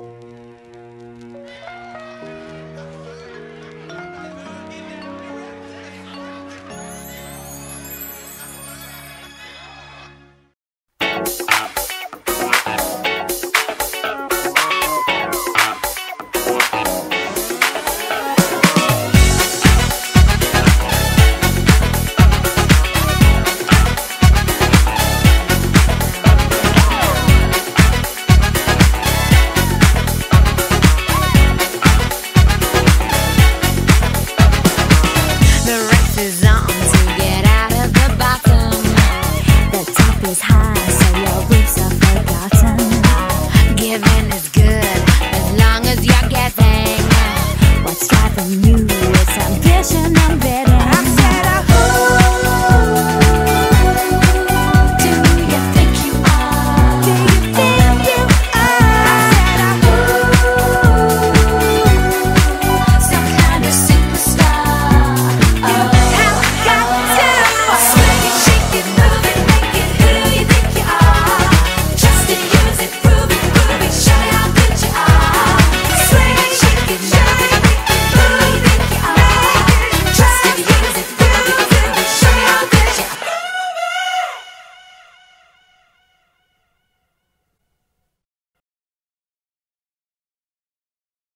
The is high, so your are forgotten. Giving is good, as long as you're giving. What's is ambition.